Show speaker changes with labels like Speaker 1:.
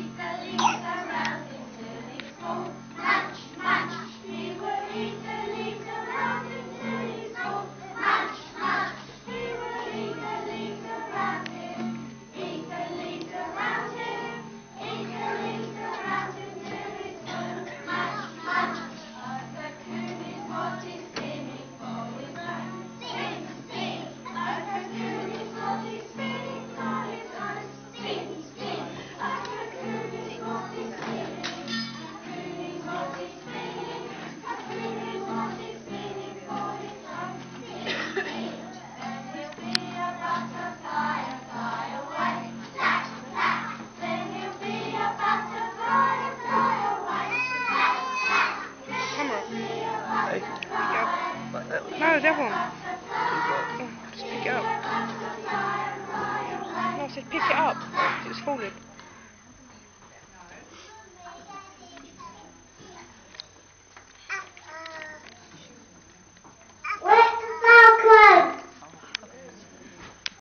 Speaker 1: Lisa. No, other one. Oh, just pick it up. No, I said pick it up. It's falling.